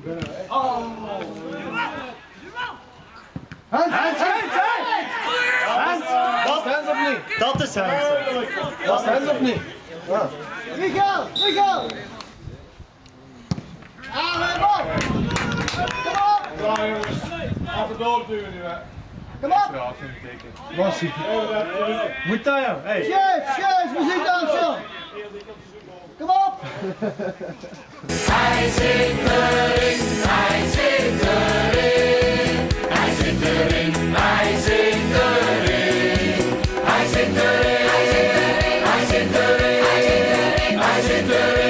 Hands, hands, hands, hands! Dat, Hands of niet? dat is hands. Was hands of niet? Ja. Miguel! Ah, hem op! Kom op! Ja jongens, even doorduwen nu hè. Kom op! Ja, vind ik teken. Was hij? Moet dat jou? Hey. Yes, yes, muziek dansen! Kom op! Hij zit Sinter